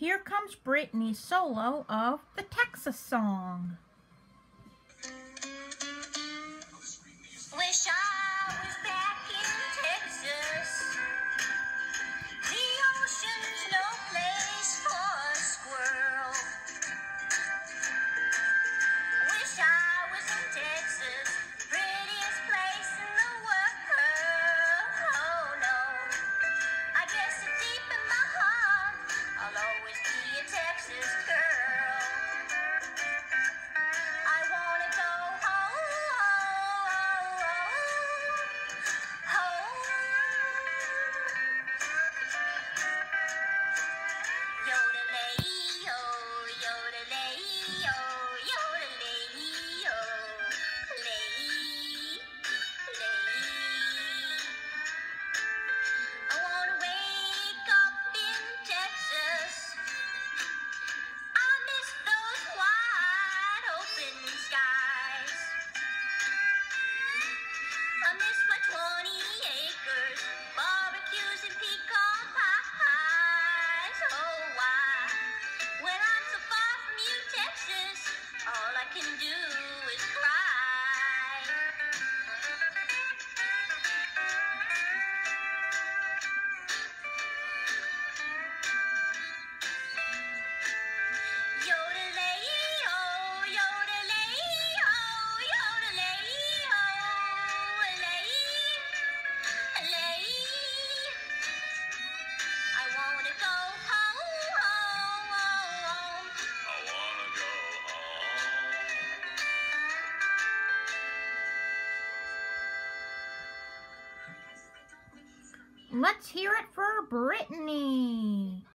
Here comes Brittany's solo of the Texas song. can do Let's hear it for Brittany.